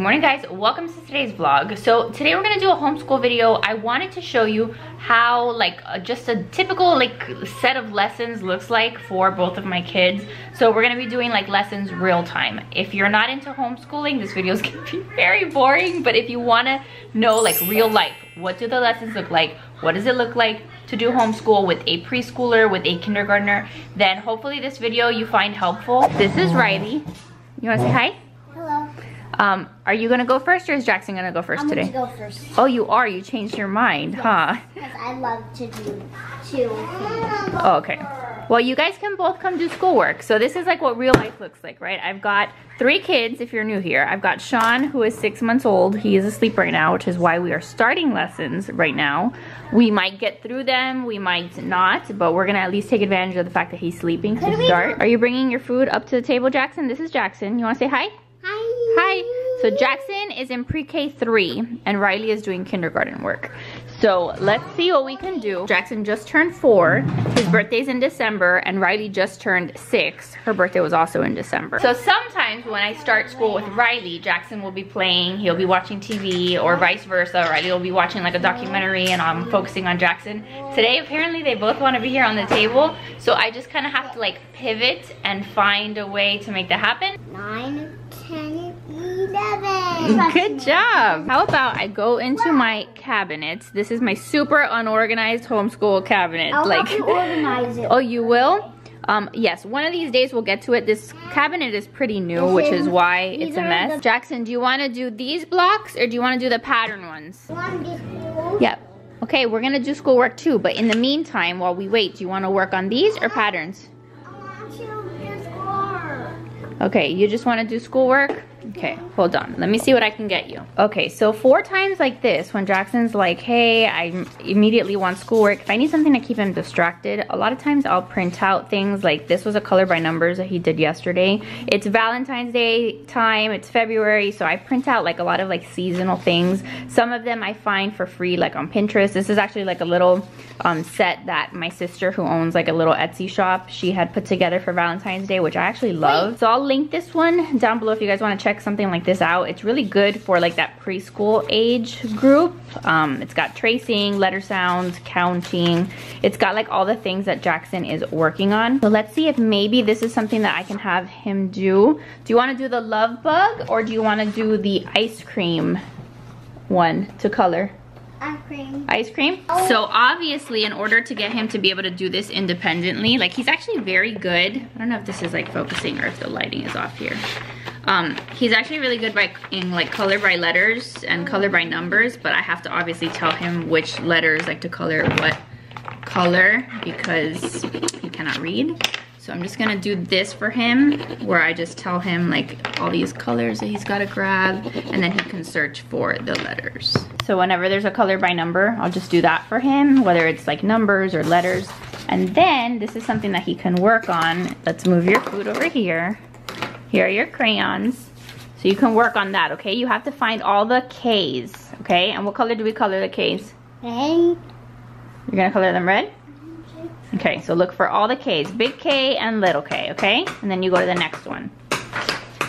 Good morning guys, welcome to today's vlog. So today we're gonna do a homeschool video. I wanted to show you how like uh, just a typical like set of lessons looks like for both of my kids. So we're gonna be doing like lessons real time. If you're not into homeschooling, this video is gonna be very boring, but if you wanna know like real life, what do the lessons look like? What does it look like to do homeschool with a preschooler, with a kindergartner, then hopefully this video you find helpful. This is Riley. You wanna say hi? Um, are you gonna go first or is Jackson gonna go 1st today? I'm gonna go first. Oh, you are? You changed your mind, yes, huh? Because I love to do two Oh, okay. Well, you guys can both come do schoolwork. So this is like what real life looks like, right? I've got three kids, if you're new here. I've got Sean, who is six months old. He is asleep right now, which is why we are starting lessons right now. We might get through them, we might not, but we're gonna at least take advantage of the fact that he's sleeping to start. Are you bringing your food up to the table, Jackson? This is Jackson. You wanna say hi? Hi. So Jackson is in pre-K 3 and Riley is doing kindergarten work. So let's see what we can do. Jackson just turned four. His birthday's in December and Riley just turned six. Her birthday was also in December. So sometimes when I start school with Riley, Jackson will be playing, he'll be watching TV or vice versa. Riley will be watching like a documentary and I'm focusing on Jackson. Today apparently they both want to be here on the table. So I just kind of have to like pivot and find a way to make that happen. Nine, ten, eleven. Good job. How about I go into my cabinets. This is my super unorganized homeschool cabinet. I'll like, help you organize it. Oh, you will? Um, yes, one of these days we'll get to it. This cabinet is pretty new, which is why it's a mess. Jackson, do you want to do these blocks or do you want to do the pattern ones? Yep. Okay, we're going to do schoolwork too, but in the meantime, while we wait, do you want to work on these or patterns? Okay, you just want to do schoolwork? Okay, hold on. Let me see what I can get you. Okay, so four times like this, when Jackson's like, hey, I immediately want schoolwork, if I need something to keep him distracted, a lot of times I'll print out things like this was a color by numbers that he did yesterday. It's Valentine's Day time, it's February, so I print out like a lot of like seasonal things. Some of them I find for free like on Pinterest. This is actually like a little um, set that my sister who owns like a little Etsy shop, she had put together for Valentine's Day, which I actually love. So I'll link this one down below if you guys want to check something like this out. It's really good for like that preschool age group. Um, it's got tracing, letter sounds, counting. It's got like all the things that Jackson is working on. So let's see if maybe this is something that I can have him do. Do you want to do the love bug or do you want to do the ice cream one to color? Ice cream. Ice cream? Oh. So obviously in order to get him to be able to do this independently, like he's actually very good. I don't know if this is like focusing or if the lighting is off here. Um, he's actually really good by in like color by letters and color by numbers, but I have to obviously tell him which letters like to color what color because he cannot read. So I'm just gonna do this for him where I just tell him like all these colors that he's gotta grab and then he can search for the letters. So whenever there's a color by number, I'll just do that for him, whether it's like numbers or letters. And then this is something that he can work on. Let's move your food over here. Here are your crayons. So you can work on that, okay? You have to find all the K's, okay? And what color do we color the K's? Red. You're gonna color them red? Okay, so look for all the K's, big K and little k, okay? And then you go to the next one.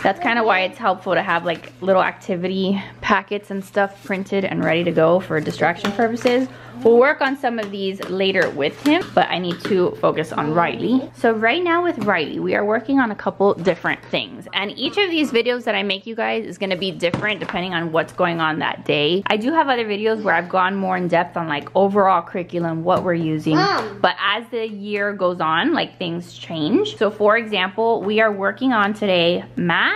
That's kind of why it's helpful to have like little activity packets and stuff printed and ready to go for distraction purposes. We'll work on some of these later with him, but I need to focus on Riley. So right now with Riley, we are working on a couple different things. And each of these videos that I make you guys is gonna be different depending on what's going on that day. I do have other videos where I've gone more in depth on like overall curriculum, what we're using. Mom. But as the year goes on, like things change. So for example, we are working on today math,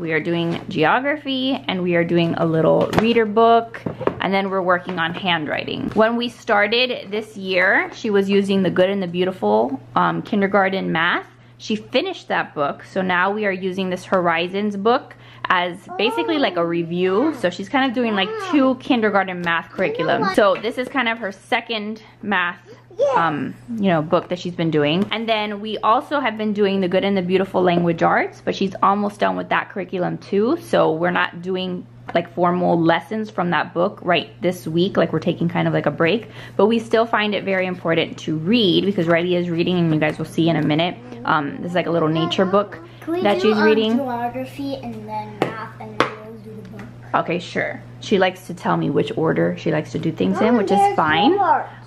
we are doing geography, and we are doing a little reader book, and then we're working on handwriting. When we started this year, she was using The Good and the Beautiful um, kindergarten math. She finished that book, so now we are using this Horizons book as basically like a review. So she's kind of doing like two kindergarten math curriculum. So this is kind of her second math um, you know, book that she's been doing. And then we also have been doing the Good and the Beautiful Language Arts, but she's almost done with that curriculum too. So we're not doing like formal lessons from that book right this week like we're taking kind of like a break but we still find it very important to read because Riley is reading and you guys will see in a minute um, this is like a little nature book that she's reading geography and then math and then we'll do the book Okay, sure. She likes to tell me which order she likes to do things in, Oh, which is fine.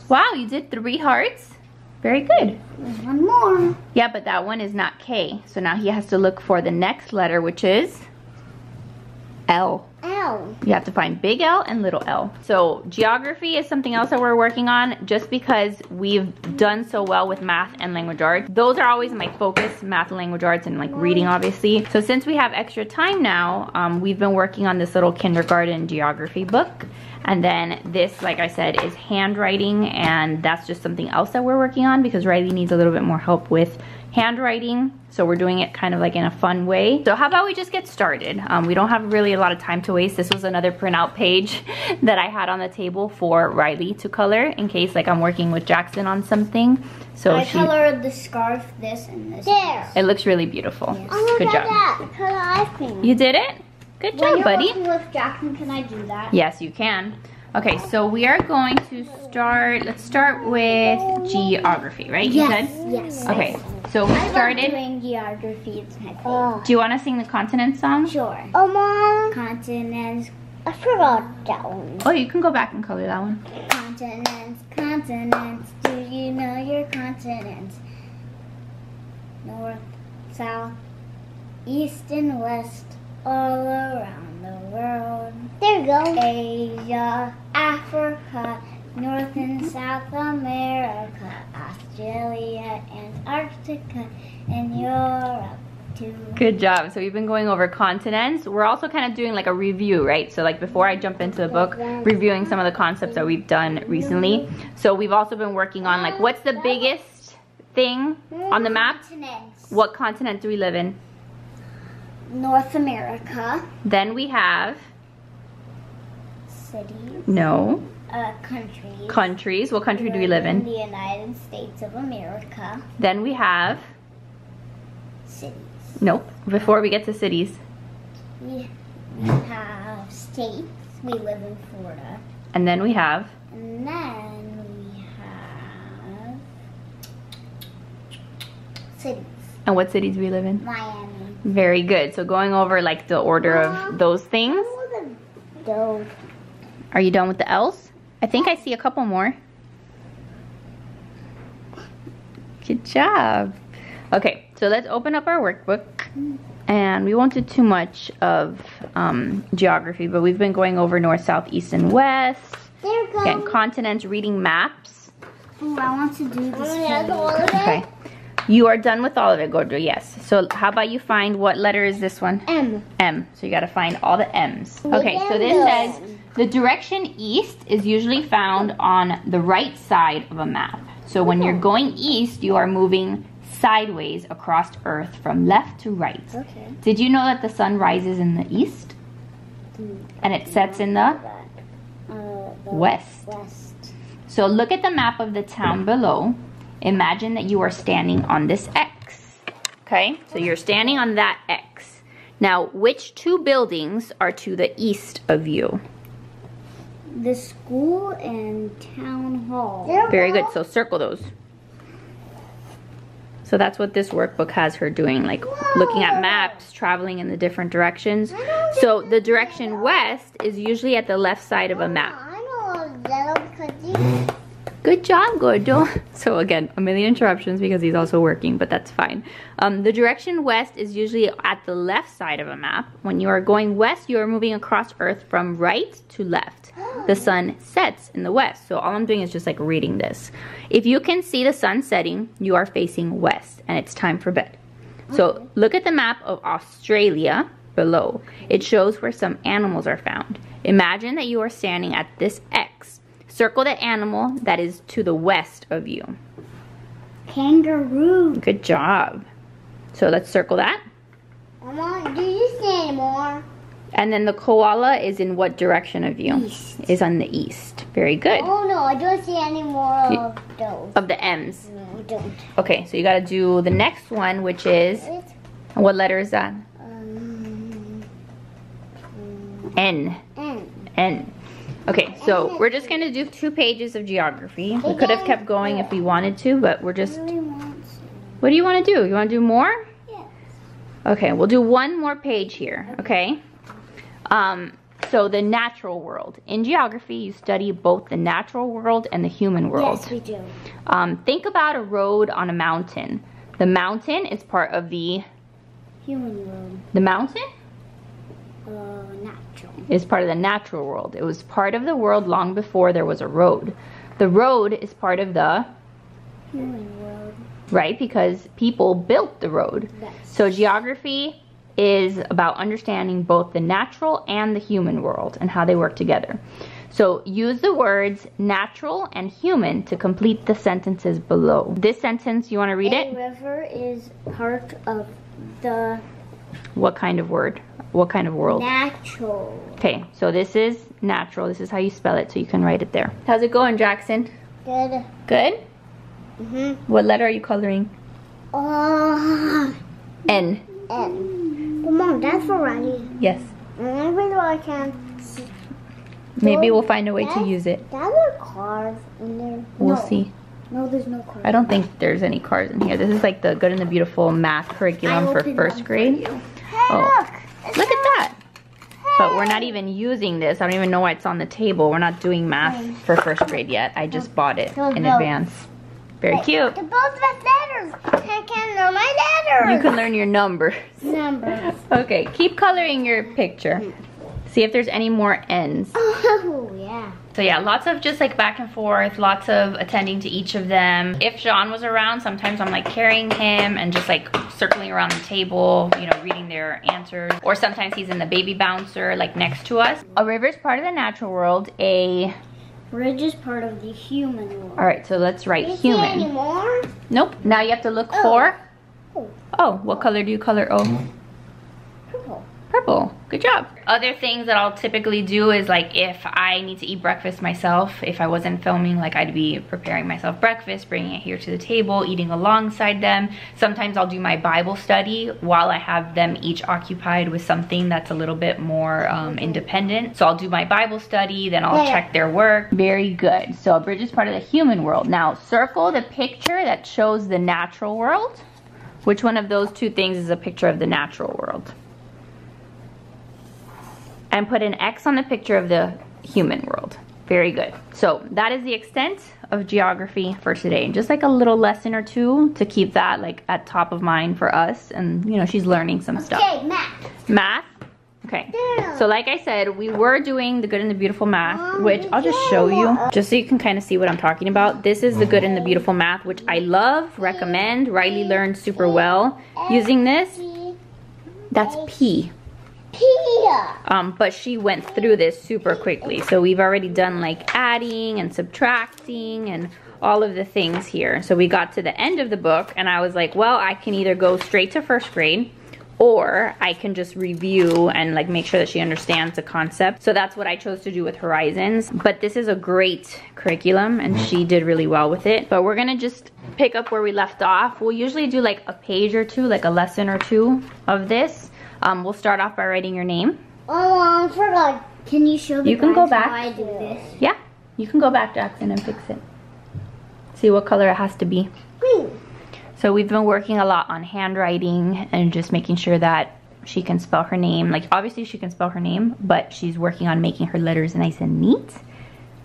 Wow, you did three hearts. Very good. There's one more. Yeah, but that one is not K. So now he has to look for the next letter, which is L. L. You have to find big L and little L. So geography is something else that we're working on just because we've done so well with math and language arts. Those are always my focus, math and language arts and like reading obviously. So since we have extra time now, um, we've been working on this little kindergarten geography book. And then this, like I said, is handwriting and that's just something else that we're working on because Riley needs a little bit more help with handwriting. So we're doing it kind of like in a fun way. So how about we just get started? Um, we don't have really a lot of time to waste. This was another printout page that I had on the table for Riley to color in case like I'm working with Jackson on something. So I she, colored the scarf, this, and this. There. it looks really beautiful. Oh, Good job. that. Color ice cream. You did it? Good When job, you're buddy. working with Jackson, can I do that? Yes, you can. Okay, so we are going to start, let's start with geography, right? You Yes. said? Yes. Okay, so we I love started. doing geography. It's my favorite. Oh. Do you want to sing the continent song? Sure. Oh, mom. Continents, I forgot that one. Oh, you can go back and color that one. continents, continents. Do you know your continents? North, south, east, and west, all around the world. There you go. Asia, Africa, North and South America, Australia, Antarctica, and Europe too. Good job. So we've been going over continents. We're also kind of doing like a review, right? So like before I jump into the book, reviewing some of the concepts that we've done recently. So we've also been working on like what's the biggest thing on the map? What continent do we live in? North America, Then we have cities, no uh, countries. countries. What country do we live in? The United States of America, Then we have cities. nope. Before we get to cities, We, we have states. We live in Florida. and then we have And then we have cities. and what cities do we live in? Miami. Very good. So going over like the order of those things. Are you done with the L's? I think I see a couple more. Good job. Okay, so let's open up our workbook. And we won't do too much of um, geography, but we've been going over north, south, east, and west. There you go. Again, continents, reading maps. Ooh, I want to do this. Yeah, thing. all of it? Okay. You are done with all of it, Gordo, yes. So how about you find what letter is this one? M. M. So you got to find all the M's. Okay, so this says the direction east is usually found on the right side of a map. So when you're going east, you are moving sideways across Earth from left to right. Okay. Did you know that the sun rises in the east and it sets in the Uh, west? west. So look at the map of the town below. Imagine that you are standing on this X. Okay, so you're standing on that X. Now, which two buildings are to the east of you? The school and town hall. Very good, so circle those. So that's what this workbook has her doing, like looking at maps, traveling in the different directions. So the direction west is usually at the left side of a map. Good job, Gordo. So again, a million interruptions because he's also working, but that's fine. Um, the direction west is usually at the left side of a map. When you are going west, you are moving across Earth from right to left. The sun sets in the west. So all I'm doing is just like reading this. If you can see the sun setting, you are facing west and it's time for bed. So look at the map of Australia below. It shows where some animals are found. Imagine that you are standing at this X. Circle the animal that is to the west of you. Kangaroo. Good job. So let's circle that. Mama, do you see anymore? And then the koala is in what direction of you? East. Is on the east. Very good. Oh no, I don't see any more of those. Of the M's. No, I don't. Okay, so you gotta do the next one, which is, what letter is that? Um, N. N. N. Okay, so we're just gonna do two pages of geography. We could have kept going if we wanted to, but we're just, what do you wanna do? You wanna do more? Yes. Okay, we'll do one more page here, okay? Um, So the natural world. In geography, you study both the natural world and the human world. Yes, we do. Um, think about a road on a mountain. The mountain is part of the Human world. the mountain Uh. Is part of the natural world. It was part of the world long before there was a road. The road is part of the Human world. right because people built the road. Yes. So geography is about understanding both the natural and the human world and how they work together. So use the words natural and human to complete the sentences below. This sentence, you want to read a it? river is part of the What kind of word? What kind of world? natural. Okay, so this is natural. This is how you spell it, so you can write it there. How's it going, Jackson? Good. Good? Mhm. What letter are you coloring? Oh. N. And. But mom, that's for writing. Yes. And I can. Maybe we'll find a way to use it. That are cars in there. We'll No. see. No, there's no car. I don't think there's any cars in here. This is like the Good and the Beautiful math curriculum for first grade. Hey, Oh. look. Look at that. But we're not even using this. I don't even know why it's on the table. We're not doing math for first grade yet. I just bought it in advance. Very cute. The both of letters. I can know my letters. You can learn your numbers. Numbers. Okay, keep coloring your picture. Hmm. See if there's any more ends. Oh yeah. So yeah, lots of just like back and forth, lots of attending to each of them. If Sean was around, sometimes I'm like carrying him and just like circling around the table, you know, reading their answers. Or sometimes he's in the baby bouncer like next to us. A river is part of the natural world. A, Bridge is part of the human world. all right, so let's write You see any human. more? Nope, now you have to look Oh. for, Oh. oh, what color do you color O? Purple. Purple. Good job. Other things that I'll typically do is like if I need to eat breakfast myself, if I wasn't filming, like I'd be preparing myself breakfast, bringing it here to the table, eating alongside them. Sometimes I'll do my Bible study while I have them each occupied with something that's a little bit more um, independent. So I'll do my Bible study, then I'll Yeah. check their work. Very good. So a bridge is part of the human world. Now circle the picture that shows the natural world. Which one of those two things is a picture of the natural world? And put an X on the picture of the human world. Very good. So that is the extent of geography for today. Just like a little lesson or two to keep that like at top of mind for us. And you know, she's learning some stuff. Okay, math. Math. Okay. Yeah. So like I said, we were doing the good and the beautiful math, oh, which I'll just show you just so you can kind of see what I'm talking about. This is the good and the beautiful math, which I love, recommend. Riley learned super well using this. That's P. Um, but she went through this super quickly. So we've already done like adding and subtracting and all of the things here. So we got to the end of the book and I was like, well, I can either go straight to first grade or I can just review and like make sure that she understands the concept. So that's what I chose to do with Horizons. But this is a great curriculum and she did really well with it. But we're gonna just pick up where we left off. We'll usually do like a page or two, like a lesson or two of this. Um, we'll start off by writing your name. Oh, I forgot. Can you show the You can go back. I do this? Yeah, you can go back, Jackson, and fix it. See what color it has to be. Green. So we've been working a lot on handwriting and just making sure that she can spell her name. Like obviously she can spell her name, but she's working on making her letters nice and neat.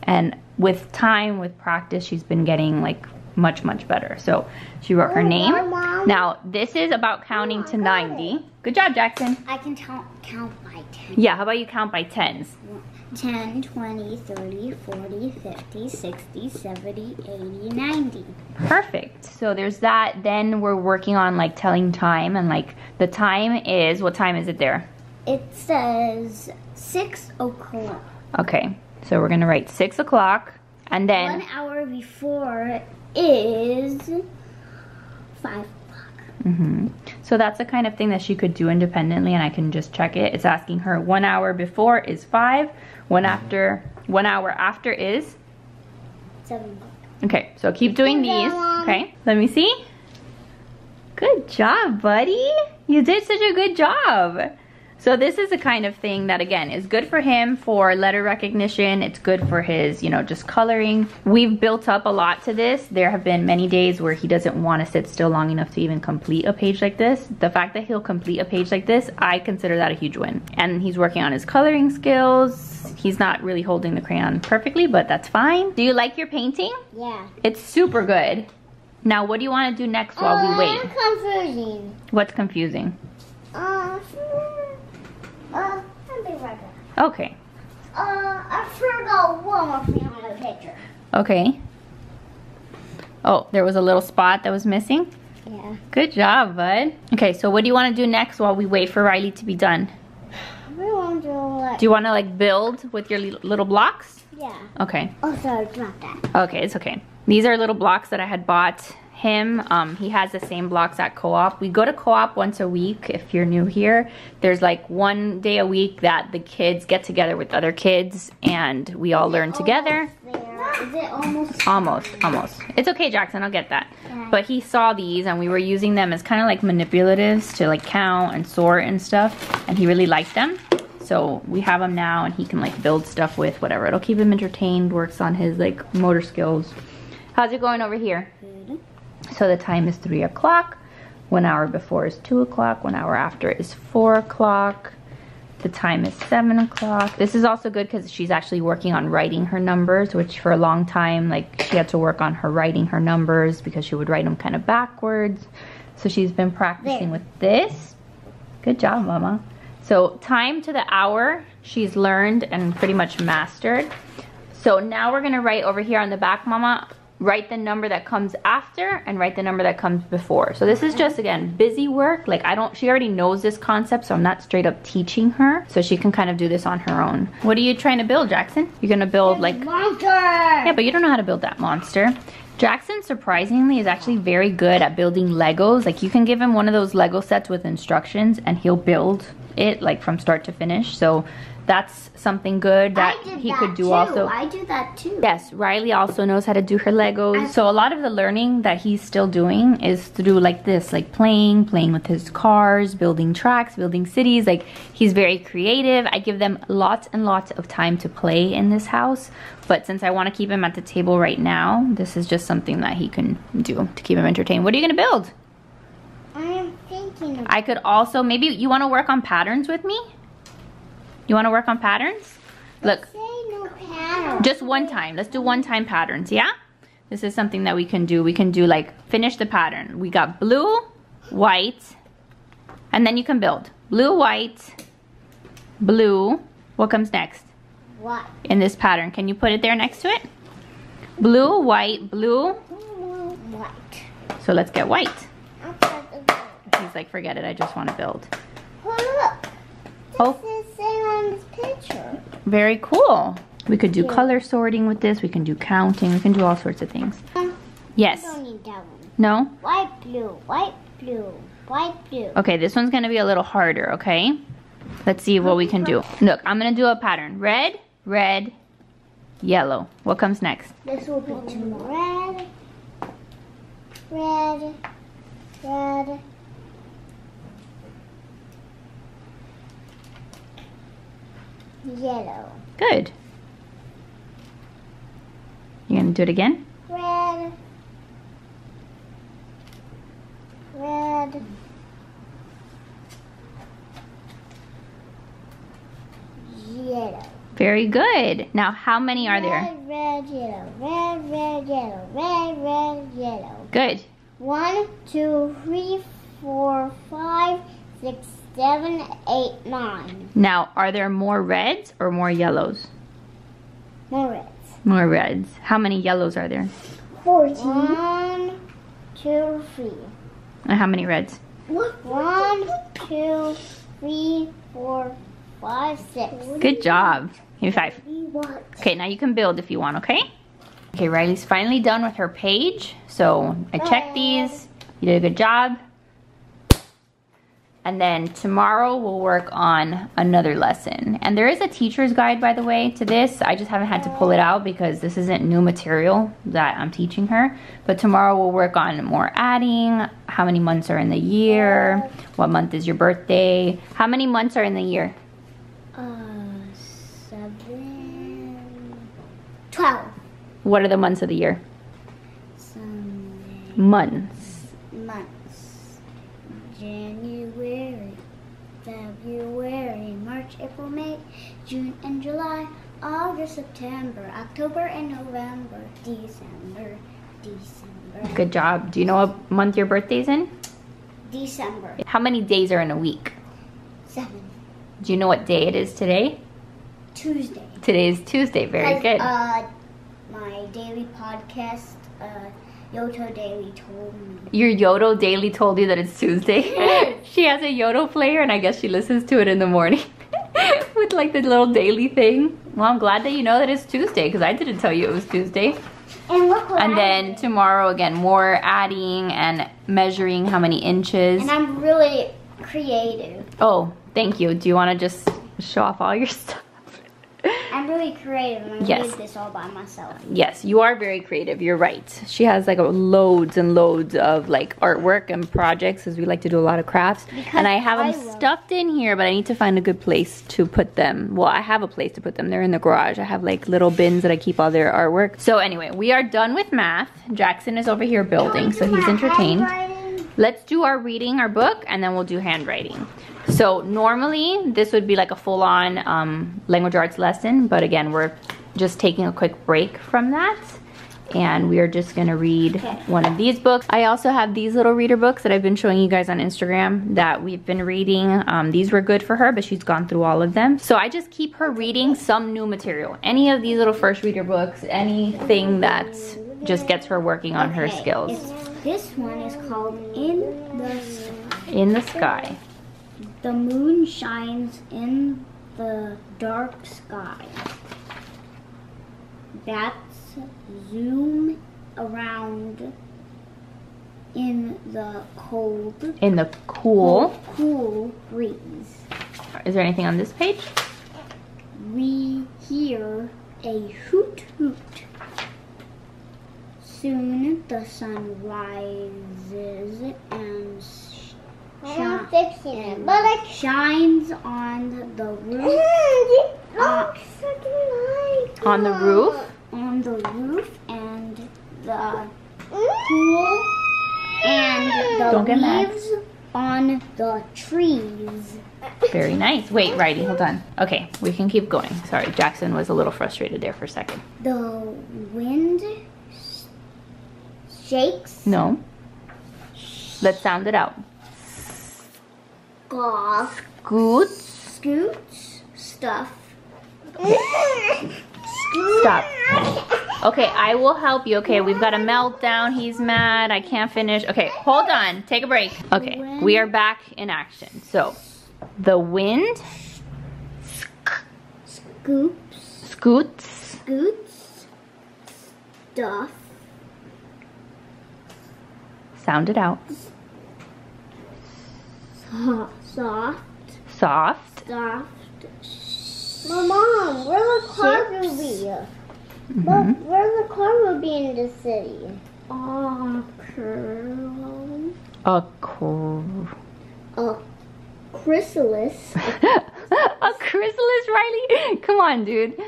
And with time, with practice, she's been getting like much, much better. So she wrote her Oh, name. Now this is about oh, counting to 90. Good job, Jackson. I can count, count by 10. Yeah, how about you count by tens? 10, 20, 30, 40, 50, 60, 70, 80, 90. Perfect. So there's that. Then we're working on like telling time and like the time is, what time is it there? It says 6 o'clock. Okay. So we're going to write six o'clock and then, One hour before is 5 o'clock. Mhm. so that's the kind of thing that she could do independently and I can just check it. It's asking her one hour before is five, one after, one hour after is, 7 o'clock. okay. So keep doing these. Okay. Let me see. Good job, buddy. You did such a good job. So this is the kind of thing that again is good for him for letter recognition. It's good for his, you know, just coloring. We've built up a lot to this. There have been many days where he doesn't want to sit still long enough to even complete a page like this. The fact that he'll complete a page like this, I consider that a huge win. And he's working on his coloring skills. He's not really holding the crayon perfectly, but that's fine. Do you like your painting? Yeah. It's super good. Now, what do you want to do next while we Oh, wait? I'm confusing. What's confusing? Uh, uh, I'll be right back. Okay. Uh, I forgot one more thing on the picture. Okay. Oh, there was a little spot that was missing? Yeah. Good job, bud. Okay, so what do you want to do next while we wait for Riley to be done? We want to like. Do you want to like build with your little blocks? Yeah. Okay. Oh, sorry, drop that. Okay, it's okay. These are little blocks that I had bought him. Um, he has the same blocks at co-op. We go to co-op once a week if you're new here. There's like one day a week that the kids get together with other kids and we all learn together. Is almost? Almost, almost. It's okay, Jackson, I'll get that. Yeah. But he saw these and we were using them as kind of like manipulatives to like count and sort and stuff. And he really liked them. So we have them now and he can like build stuff with whatever. It'll keep him entertained, works on his like motor skills. How's it going over here? So the time is three o'clock. One hour before is two o'clock. One hour after is four o'clock. The time is seven o'clock. This is also good because she's actually working on writing her numbers, which for a long time, like she had to work on her writing her numbers because she would write them kind of backwards. So she's been practicing with this. Good job, Mama. So time to the hour, she's learned and pretty much mastered. So now we're gonna write over here on the back, Mama, write the number that comes after and write the number that comes before. So this is just, again, busy work. Like I don't, she already knows this concept, so I'm not straight up teaching her. So she can kind of do this on her own. What are you trying to build, Jackson? You're gonna build like, Monster! yeah, but you don't know how to build that monster. Jackson, surprisingly, is actually very good at building Legos. Like you can give him one of those Lego sets with instructions and he'll build it like from start to finish. So that's something good that I he that could do too. also. I do that too. Yes, Riley also knows how to do her Legos. So a lot of the learning that he's still doing is do like this, like playing, playing with his cars, building tracks, building cities. Like he's very creative. I give them lots and lots of time to play in this house. But since I want to keep him at the table right now, this is just something that he can do to keep him entertained. What are you going to build? I am thinking I could also, maybe you want to work on patterns with me? You want to work on patterns? Look, no just one time. Let's do one time patterns, yeah? This is something that we can do. We can do like finish the pattern. We got blue, white, and then you can build. Blue, white, blue. What comes next What? in this pattern? Can you put it there next to it? Blue, white, blue. White. So let's get white. I'll put the blue. He's like, forget it. I just want to build. Oh, look. This is the same on this picture. Very cool. We could do Yeah. color sorting with this. We can do counting. We can do all sorts of things. Um, Yes. I don't need that one. No? White, blue, white, blue, white, blue. Okay, this one's gonna be a little harder, okay? Let's see what we can do. Look, I'm gonna do a pattern. Red, red, yellow. What comes next? This will be two. Red, red, red. Yellow. Good. You gonna do it again? Red. Red. Yellow. Very good. Now, how many are there? Red, red, yellow. Red, red, yellow. Red, red, yellow. Good. One, two, three, four, five, six, seven, eight, nine. Now, are there more reds or more yellows? More reds. More reds. How many yellows are there? Fourteen. One, two, three. And how many reds? One, two, three, four, five, six. Good job. Give me five. Okay, now you can build if you want, okay? Okay, Riley's finally done with her page. So I checked oh. these. You did a good job. And then tomorrow we'll work on another lesson. And there is a teacher's guide, by the way, to this. I just haven't had to pull it out because this isn't new material that I'm teaching her. But tomorrow we'll work on more adding, how many months are in the year, what month is your birthday, how many months are in the year? Uh, seven, twelve. What are the months of the year? Sunday, Months. months. January, February, March, April, May, June, and July. August, September, October, and November. December, December, Good job. Do you know what month your birthday's in? December. How many days are in a week? Seven. Do you know what day it is today? Tuesday. Today is Tuesday. Very good. Uh, my daily podcast, uh, Yoto Daily told me. Your Yoto daily told you that it's Tuesday. she has a Yoto player and I guess she listens to it in the morning with like the little daily thing. Well, I'm glad that you know that it's Tuesday because I didn't tell you it was Tuesday. And look what And then tomorrow again, more adding and measuring how many inches. And I'm really creative. Oh, thank you. Do you want to just show off all your stuff? I'm really creative and I Yes. did this all by myself. Yes, you are very creative. You're right. She has like loads and loads of like artwork and projects as we like to do a lot of crafts. and I have I them love- stuffed in here, but I need to find a good place to put them. Well, I have a place to put them. They're in the garage. I have like little bins that I keep all their artwork. So anyway, we are done with math. Jackson is over here building, so he's entertained. Let's do our reading, our book, and then we'll do handwriting. So normally this would be like a full-on um, language arts lesson, but again, we're just taking a quick break from that. And we are just gonna read one of these books. I also have these little reader books that I've been showing you guys on Instagram that we've been reading. Um, these were good for her, but she's gone through all of them. So I just keep her reading some new material. Any of these little first reader books, anything that just gets her working on her skills. it's- This one is called In the Sky. In the sky. The moon shines in the dark sky. Bats zoom around in the cold, In the cool. cool breeze. Is there anything on this page? We hear a hoot hoot. Soon the sun rises and I'm fixing it, but I shines on the roof can't. It Uh, like On the roof? on the roof and the Mm. pool and the Don't leaves on the trees. Very nice. Wait, Righty, hold on. Okay, we can keep going. Sorry, Jackson was a little frustrated there for a second. The wind shakes No. Let's sound it out. Off, Scoots. scoots stuff. Stop. Okay, I will help you. Okay, we've got a meltdown. He's mad. I can't finish. Okay, hold on. Take a break. Okay, we are back in action. So, the wind Scoops, scoots scoots stuff. sound it out. Soft, Soft. soft. My mom, where the car will be? Mhm. Well, where the car will be in the city? A curl. A cr- A chrysalis. a chrysalis, Riley? Come on, dude.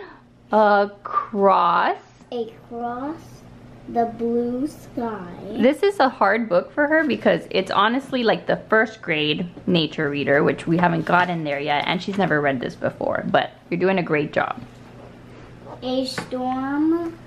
A cross. A cross. The blue sky. This is a hard book for her because it's honestly like the first grade nature reader, which we haven't gotten there yet, and she's never read this before, but you're doing a great job. A storm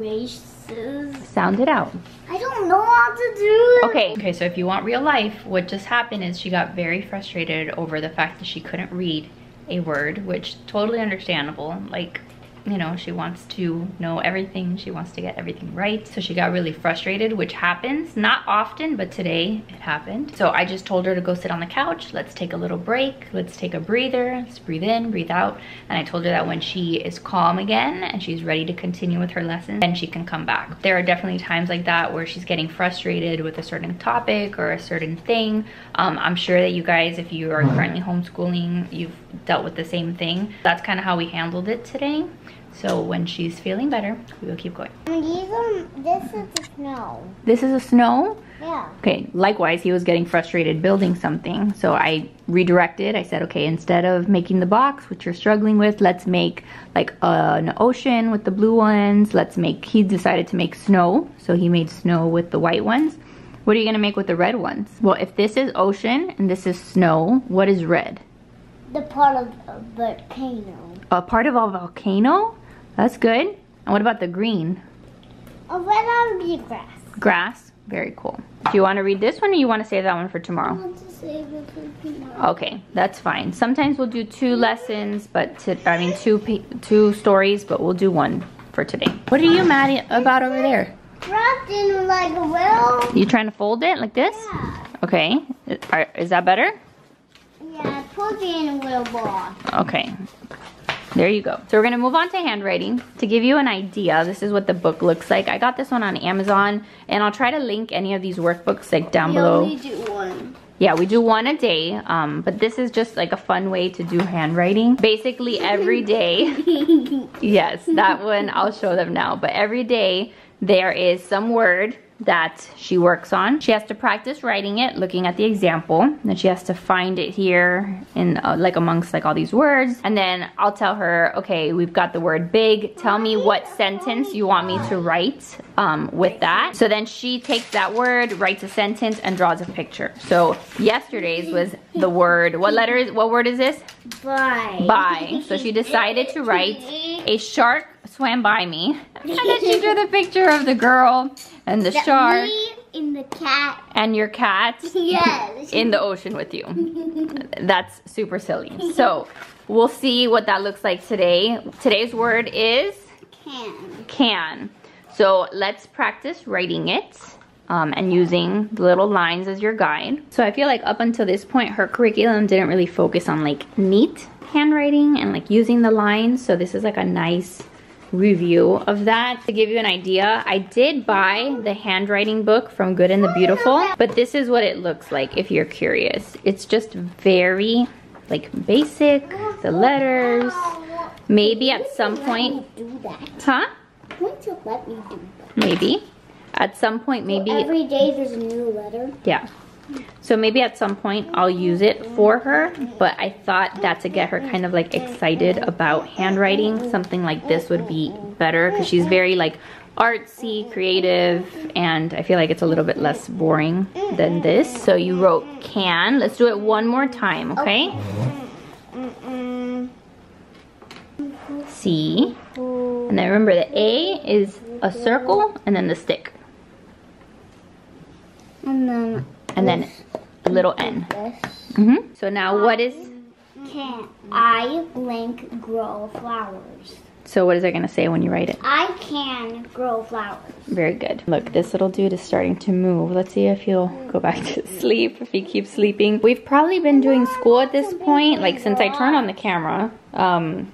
races. Sound it out. I don't know how to do it. Okay, okay, so if you want real life, what just happened is she got very frustrated over the fact that she couldn't read a word, which totally understandable. Like you know, she wants to know everything. She wants to get everything right. So she got really frustrated, which happens not often, but today it happened. So I just told her to go sit on the couch. Let's take a little break. Let's take a breather. Let's breathe in, breathe out. And I told her that when she is calm again and she's ready to continue with her lesson, then she can come back. There are definitely times like that where she's getting frustrated with a certain topic or a certain thing. Um, I'm sure that you guys, if you are currently homeschooling, you've dealt with the same thing. That's kind of how we handled it today. So when she's feeling better, we will keep going. And these are, this is the snow. This is a snow. Yeah. Okay, likewise, he was getting frustrated building something. So I redirected. I said, okay, instead of making the box, which you're struggling with, let's make like an ocean with the blue ones. Let's make, he decided to make snow. So he made snow with the white ones. What are you gonna make with the red ones? Well, if this is ocean and this is snow, what is red? The part of a volcano. A part of a volcano? That's good. And what about the green? A red on be grass. Grass? Very cool. Do you want to read this one or you want to save that one for tomorrow? want to save it for tomorrow. Okay, that's fine. Sometimes we'll do two lessons, but to, I mean two two stories, but we'll do one for today. What are you mad about over there? Wrapped in like a little. You trying to fold it like this? Yeah. Okay. Is that better? Yeah, put it in a little ball. Okay. There you go. So we're gonna move on to handwriting. To give you an idea, this is what the book looks like. I got this one on Amazon, and I'll try to link any of these workbooks like down below. only do one. Yeah, we do one a day, um, but this is just like a fun way to do handwriting. Basically every day, yes, that one I'll show them now, but every day there is some word that she works on. She has to practice writing it, looking at the example. Then she has to find it here in uh, like amongst like all these words. And then I'll tell her, okay, we've got the word big. Tell me what sentence you want me to write um, with that. So then she takes that word, writes a sentence and draws a picture. So yesterday's was the word, what letter is, what word is this? Bye. Bye. So she decided to write a shark swam by me. And then she drew the picture of the girl and the shark Me in the cat. and your cat Yes. in the ocean with you. That's super silly. So we'll see what that looks like today. Today's word is Can. can. So let's practice writing it. Um, and using the little lines as your guide. So I feel like up until this point, her curriculum didn't really focus on like neat handwriting and like using the lines. So this is like a nice review of that. To give you an idea, I did buy the handwriting book from Good and the Beautiful, but this is what it looks like if you're curious. It's just very like basic, the letters. Maybe at some point, huh? Going to let me do that. Maybe. At some point, maybe, Every day there's a new letter. yeah. So maybe at some point I'll use it for her, but I thought that to get her kind of like excited about handwriting, something like this would be better because she's very like artsy, creative, and I feel like it's a little bit less boring than this. So you wrote can. Let's do it one more time, okay? C. And then remember the A is a circle and then the stick. And then And then a little N. this. hmm So now what is, Can I blank grow flowers? so what is it gonna say when you write it? I can grow flowers. Very good. Look, this little dude is starting to move. Let's see if he'll go back to sleep, if he keeps sleeping. We've probably been doing school at this point, like since I turned on the camera. Um,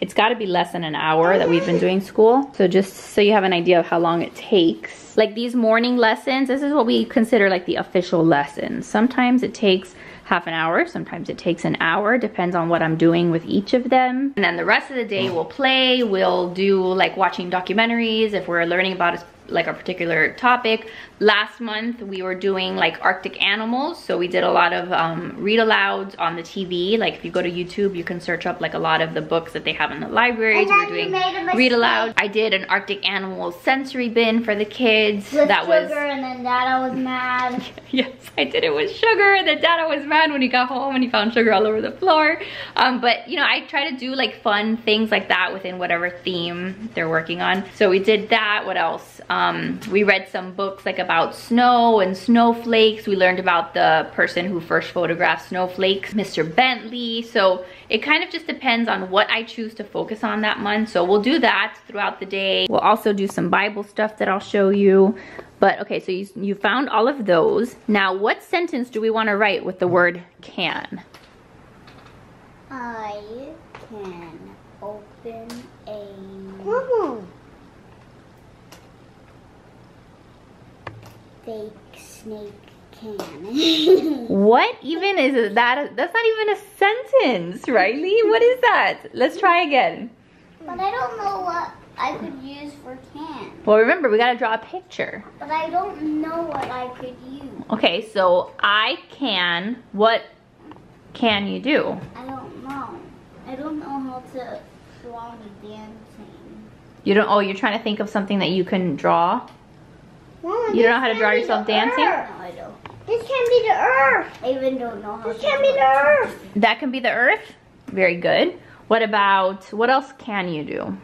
it's gotta be less than an hour that we've been doing school. So just so you have an idea of how long it takes. Like these morning lessons, this is what we consider like the official lessons. Sometimes it takes half an hour, sometimes it takes an hour, depends on what I'm doing with each of them. And then the rest of the day we'll play, we'll do like watching documentaries if we're learning about a, like a particular topic. Last month we were doing like Arctic animals, so we did a lot of um, read alouds on the TV. Like if you go to YouTube, you can search up like a lot of the books that they have in the libraries. And We were then doing read aloud. I did an Arctic animals sensory bin for the kids. With that was sugar and then Dada was mad. yes, I did it with sugar. The dada was mad when he got home and he found sugar all over the floor. Um, but you know, I try to do like fun things like that within whatever theme they're working on. So we did that. What else? Some, we read some books like about snow and snowflakes. We learned about the person who first photographed snowflakes, Mr. Bentley. So it kind of just depends on what I choose to focus on that month. So we'll do that throughout the day. We'll also do some Bible stuff that I'll show you. But okay, so you, you found all of those. Now, what sentence do we want to write with the word can? I can open a Mama. Fake snake can. What even is that? That's not even a sentence, Riley. What is that? Let's try again. but I don't know what I could use for can. Well, remember, we got to draw a picture. But I don't know what I could use. Okay, so I can, what can you do? I don't know. I don't know how to draw the dancing. You don't, oh, you're trying to think of something that you can draw? Mama, You don't know how to draw yourself dancing? earth. No, I don't. This can be the earth. I even don't know how This to can do be the earth. That can be the earth. Very good. What about, what else can you do?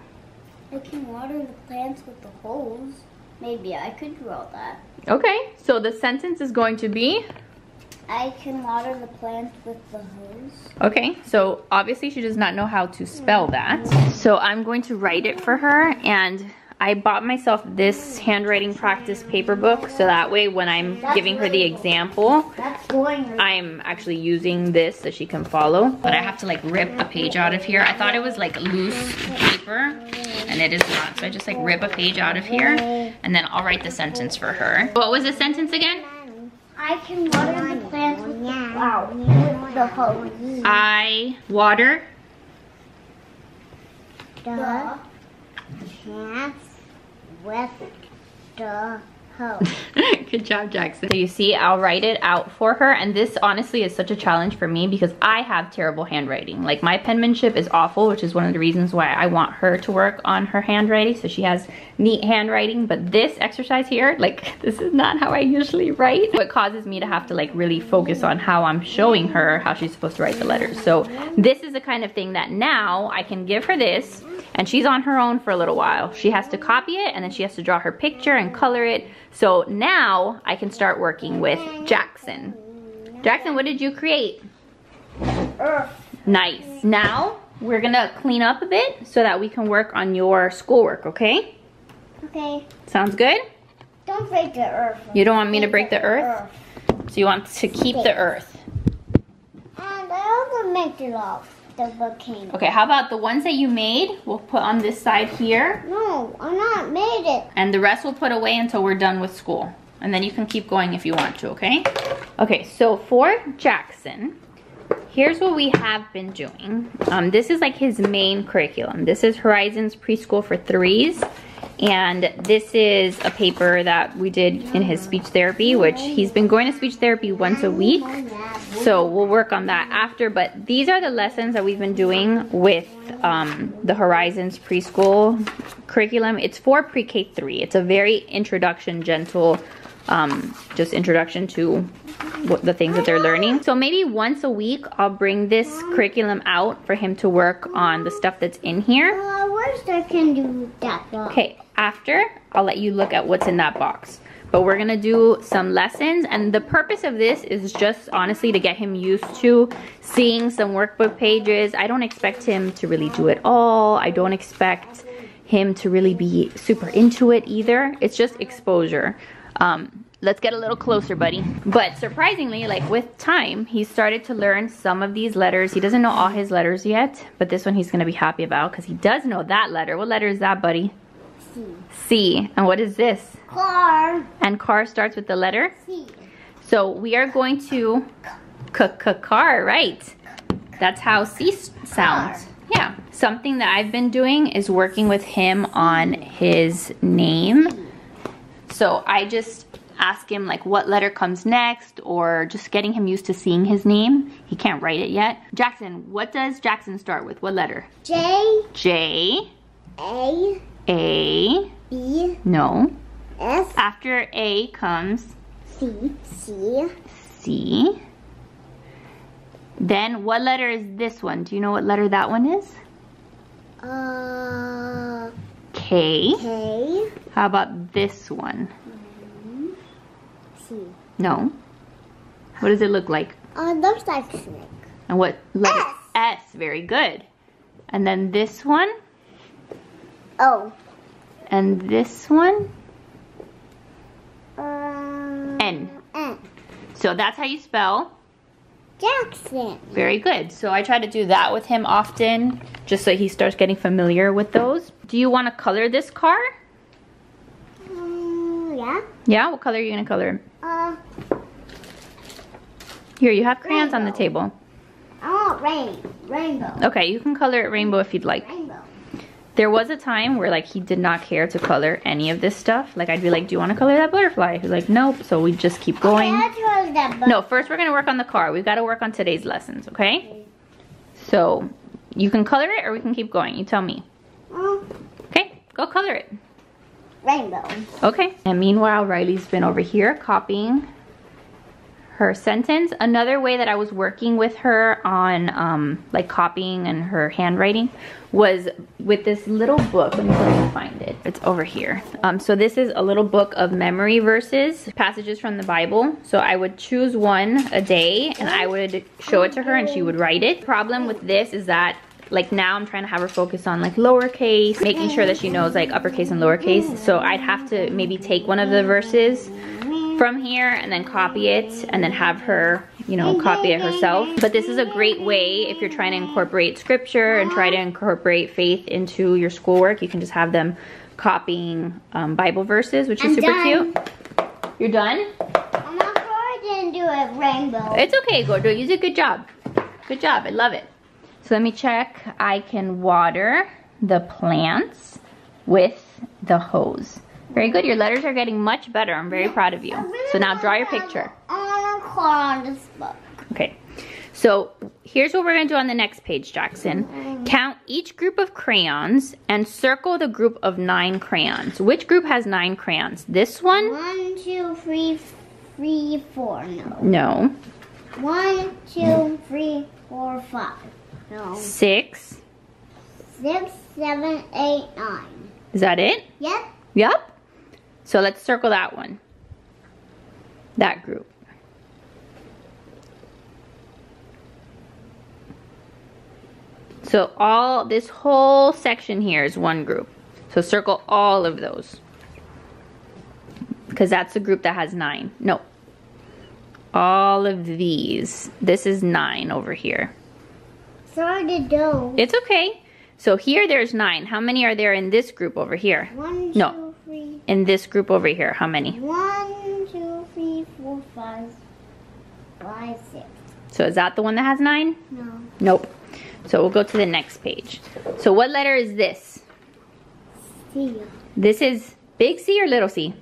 I can water the plants with the hose. Maybe I could draw that. Okay, so the sentence is going to be, I can water the plants with the hose. okay, so obviously she does not know how to spell that. So I'm going to write it for her and I bought myself this handwriting practice paper book so that way when I'm giving her the example, I'm actually using this so she can follow. But I have to like rip a page out of here. I thought it was like loose paper and it is not. So I just like rip a page out of here and then I'll write the sentence for her. What was the sentence again? I can water the plants with the, wow, with the hose. I water The plants with the Good job, Jackson. So you see, I'll write it out for her. And this honestly is such a challenge for me because I have terrible handwriting. Like my penmanship is awful, which is one of the reasons why I want her to work on her handwriting. So she has neat handwriting. But this exercise here, like this is not how I usually write. What causes me to have to like really focus on how I'm showing her how she's supposed to write the letters. So this is the kind of thing that now I can give her this and she's on her own for a little while. She has to copy it and then she has to draw her picture and color it. So now I can start working with Jackson. Jackson, what did you create? Earth. Nice. Now we're gonna clean up a bit so that we can work on your schoolwork, okay? Okay. Sounds good? Don't break the earth. You don't want me to break the earth? So you want to keep the earth. And I also make it off the volcano. Okay, how about the ones that you made, we'll put on this side here, No, I'm not made it. and the rest we'll put away until we're done with school. And then you can keep going if you want to, okay? Okay, so for Jackson, here's what we have been doing. Um, this is like his main curriculum. This is Horizons Preschool for Threes. And this is a paper that we did in his speech therapy, which he's been going to speech therapy once a week. So we'll work on that after, but these are the lessons that we've been doing with um, the Horizons preschool curriculum. It's for pre-K 3. It's a very introduction, gentle, um, just introduction to what the things that they're learning. So maybe once a week, I'll bring this curriculum out for him to work on the stuff that's in here. That can do that box? Okay, after, I'll let you look at what's in that box. But we're gonna do some lessons and the purpose of this is just honestly to get him used to seeing some workbook pages. I don't expect him to really do it all. I don't expect him to really be super into it either. It's just exposure. Um, let's get a little closer, buddy. But surprisingly, like with time, he started to learn some of these letters. He doesn't know all his letters yet, but this one he's gonna be happy about because he does know that letter. What letter is that, buddy? C. C. And what is this? Car. And car starts with the letter. C. So we are going to car, right? That's how C sounds. Yeah. Something that I've been doing is working with him on his name. So I just ask him like what letter comes next or just getting him used to seeing his name. He can't write it yet. Jackson, what does Jackson start with? What letter? J. J, A. A, B. no. S. After A comes C. C. C. Then what letter is this one? Do you know what letter that one is? Uh. K. How about this one? C. No. What does it look like? Uh, looks like snake. And what letter? S. S. Very good. And then this one. O. And this one. Um, N. N. So that's how you spell. Jackson. Very good. So I try to do that with him often, just so he starts getting familiar with those. Do you want to color this car? Um, yeah. Yeah, what color are you going to color? Uh, Here, you have crayons on the table. I want rain. Rainbow. Okay, you can color it rainbow if you'd like. Rainbow. There was a time where like he did not care to color any of this stuff. Like I'd be like, do you want to color that butterfly? He's like, nope. So we just keep going. Okay, I chose that No, first we're gonna work on the car. We've got to work on today's lessons, okay? So you can color it or we can keep going. You tell me. Oh, Okay, go color it. rainbow. Okay. And meanwhile, Riley's been over here copying her sentence. Another way that I was working with her on um, like copying and her handwriting was with this little book. Let me see if I can find it. It's over here. Um, so this is a little book of memory verses, passages from the Bible. So I would choose one a day and I would show it to her and she would write it. Problem with this is that like now I'm trying to have her focus on like lowercase, making sure that she knows like uppercase and lowercase. So I'd have to maybe take one of the verses from here and then copy it and then have her, you know, copy it herself. But this is a great way if you're trying to incorporate scripture and try to incorporate faith into your schoolwork. You can just have them copying um, Bible verses, which is I'm super done. cute. You're done? I'm not sure I didn't do it rainbow. It's okay, Gordo. You did a good job. Good job. I love it. So let me check. I can water the plants with the hose. Very good. Your letters are getting much better. I'm very proud of you. So now draw your picture. I want to color on this book. Okay. So here's what we're going to do on the next page, Jackson. Count each group of crayons and circle the group of nine crayons. Which group has nine crayons? This one? One, two, three, three, four. No. No. One, two, three, four, five. No. Six. Six, seven, eight, nine. Is that it? Yep. Yep. So let's circle that one. That group. So all, this whole section here is one group. So circle all of those. Because that's the group that has nine. No. All of these. This is nine over here. Sorry to do. It's okay. So here there's nine. How many are there in this group over here? One, No. two, three. In this group over here, how many? One, two, three, four, five, five, six. So is that the one that has nine? No. Nope. So we'll go to the next page. So what letter is this? C. This is big C or little c?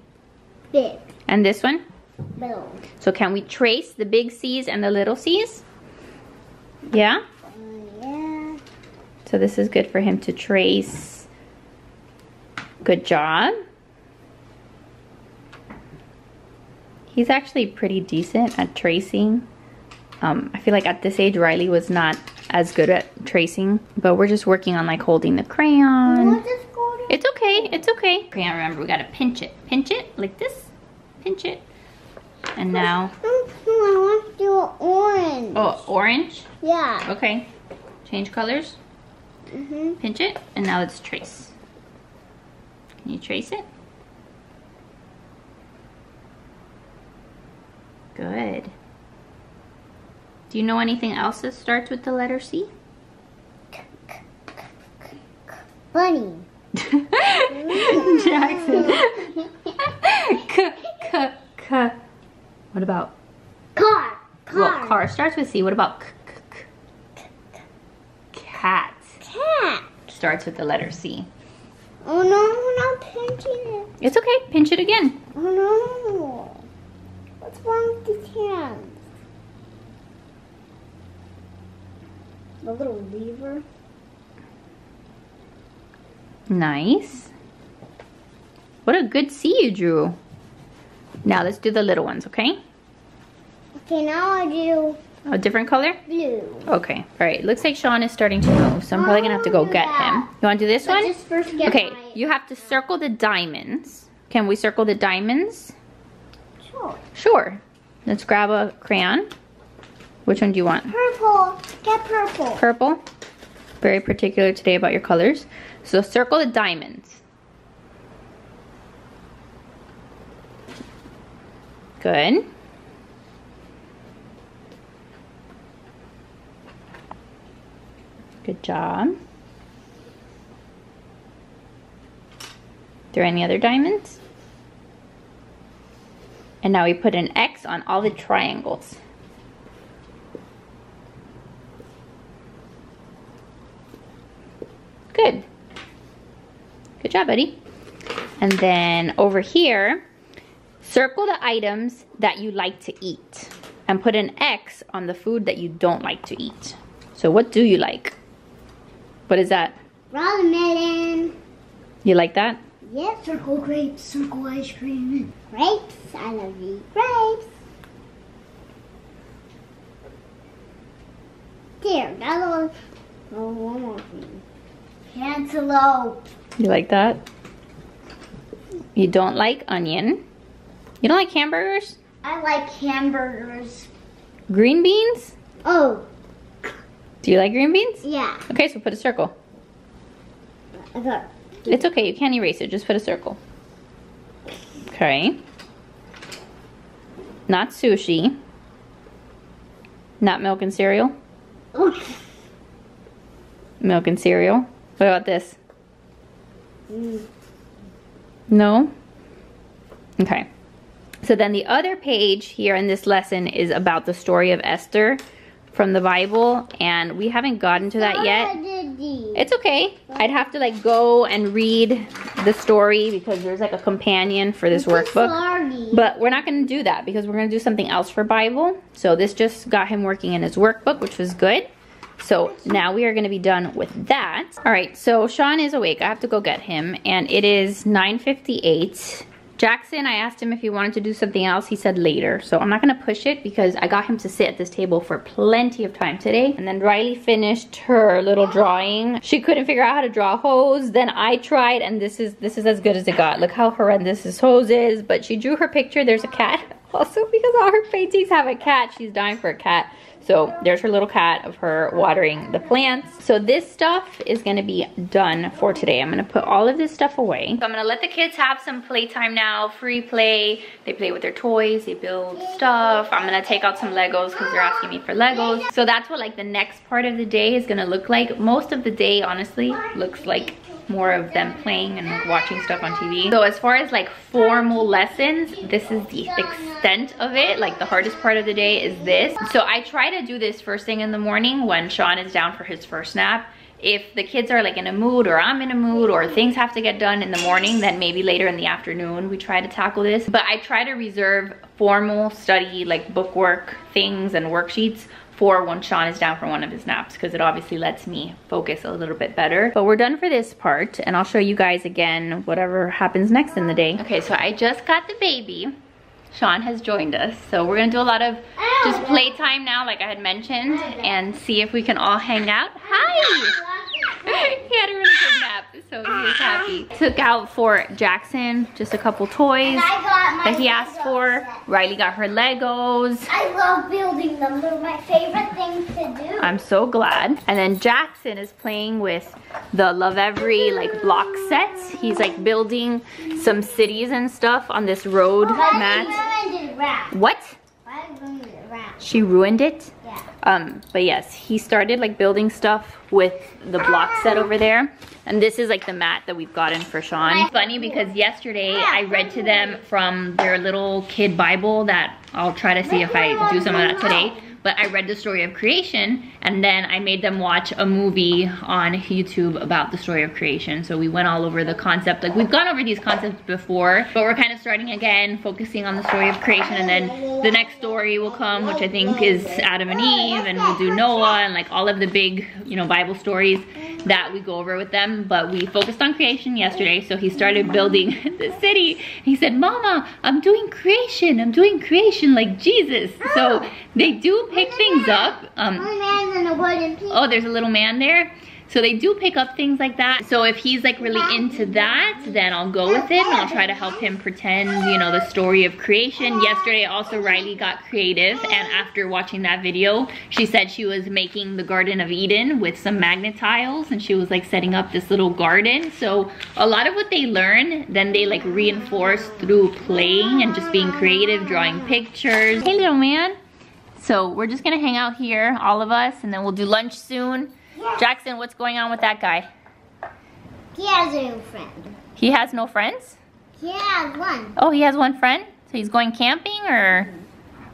Big. And this one? Little. So can we trace the big C's and the little C's? Yeah? Yeah. So this is good for him to trace. Good job. He's actually pretty decent at tracing. Um, I feel like at this age, Riley was not as good at tracing, but we're just working on like holding the crayon. What is going It's okay, it's okay. Crayon, remember, we gotta pinch it. Pinch it like this. Pinch it. And now, No, no, I want to do orange. oh, orange. Yeah. Okay. Change colors. Mm-hmm. Pinch it, and now let's trace. Can you trace it? Good. Do you know anything else that starts with the letter C? Bunny. Jackson. k, k, k. What about? Car. Car. Well, car starts with C. What about k, k, k? Cat Cat. starts with the letter C. Oh no, I'm not pinching it. It's okay. Pinch it again. Oh no. What's wrong with his hands? The little lever. Nice. What a good C you drew. Now let's do the little ones, okay? Okay, now I do A different color? Blue. Okay, all right. Looks like Sean is starting to move, so I'm probably gonna have to go oh, get him. You wanna do this But one? just first get Okay, my- you have to circle the diamonds. Can we circle the diamonds? Sure. Sure. Let's grab a crayon. Which one do you want? Purple. Get purple. Purple. Very particular today about your colors. So circle the diamonds. Good. Good job. There any other diamonds? And now we put an X on all the triangles. Good. Good job, buddy. And then over here, circle the items that you like to eat and put an X on the food that you don't like to eat. So what do you like? What is that? Watermelon. You like that? Yes. Circle grapes. Circle ice cream. Grapes. I love eat grapes. Here, another one. Oh, one more thing. Cantaloupe. You like that? You don't like onion. You don't like hamburgers? I like hamburgers. Green beans? Oh, Do you like green beans? yeah. Okay, so put a circle. I got It's okay, you can't erase it, just put a circle. Okay. Not sushi. Not milk and cereal. Milk and cereal. What about this? Mm. No? Okay. So then the other page here in this lesson is about the story of Esther from the Bible, and we haven't gotten to that yet. It's okay. I'd have to like go and read the story because there's like a companion for this workbook. But we're not going to do that because we're going to do something else for Bible. So this just got him working in his workbook, which was good. So now we are going to be done with that. All right, so Sean is awake. I have to go get him, and it is 9.58. Jackson, I asked him if he wanted to do something else. He said later. So I'm not going to push it because I got him to sit at this table for plenty of time today. And then Riley finished her little drawing. She couldn't figure out how to draw a hose. Then I tried, and this is this is as good as it got. Look how horrendous this hose is. But she drew her picture. There's a cat. Also, because all her paintings have a cat, she's dying for a cat. So there's her little cat of her watering the plants. So this stuff is gonna be done for today. I'm gonna put all of this stuff away. So I'm gonna let the kids have some playtime now, free play. They play with their toys, they build stuff. I'm gonna take out some Legos because they're asking me for Legos. So that's what like the next part of the day is gonna look like. Most of the day, honestly, looks like more of them playing and like watching stuff on TV. So as far as like formal lessons, this is the extent of it. Like the hardest part of the day is this. So I try to do this first thing in the morning when Sean is down for his first nap. If the kids are like in a mood or I'm in a mood or things have to get done in the morning, then maybe later in the afternoon we try to tackle this. But I try to reserve formal study like bookwork things and worksheets for when Sean is down for one of his naps because it obviously lets me focus a little bit better. But we're done for this part and I'll show you guys again whatever happens next in the day. Okay, so I just got the baby. Sean has joined us. So we're gonna do a lot of just oh. playtime now like I had mentioned oh, and see if we can all hang out. Hi! he had a really good nap, so he is happy. Took out for Jackson just a couple toys I got my that he asked Legos for. set. Riley got her Legos. I love building them. They're my favorite thing to do. I'm so glad. And then Jackson is playing with the Lovevery like block sets. He's like building some cities and stuff on this road mat. It wrap? What? It? She ruined it? Yeah. Um, but yes, he started like building stuff with the block set over there. And this is like the mat that we've gotten for Sean. Funny because yesterday I read to them from their little kid Bible that I'll try to see if I do some of that today. But I read the story of creation and then I made them watch a movie on YouTube about the story of creation. So we went all over the concept. Like we've gone over these concepts before, but we're kind of starting again, focusing on the story of creation. And then the next story will come, which I think is Adam and Eve and we'll do Noah and like all of the big, you know, Bible stories. that we go over with them, but we focused on creation yesterday, so he started building the city. He said, Mama, I'm doing creation, I'm doing creation like Jesus. So they do pick things up. Um, Only man's in a wooden piece. oh, there's a little man there. So they do pick up things like that. So if he's like really into that, then I'll go with it and I'll try to help him pretend, you know, the story of creation. Yesterday also Riley got creative and after watching that video, she said she was making the Garden of Eden with some magnet tiles and she was like setting up this little garden. So a lot of what they learn, then they like reinforce through playing and just being creative, drawing pictures. Hey little man. So we're just gonna hang out here, all of us, and then we'll do lunch soon. Jackson, what's going on with that guy? He has a new friend. He has no friends? He has one. Oh, he has one friend? So he's going camping or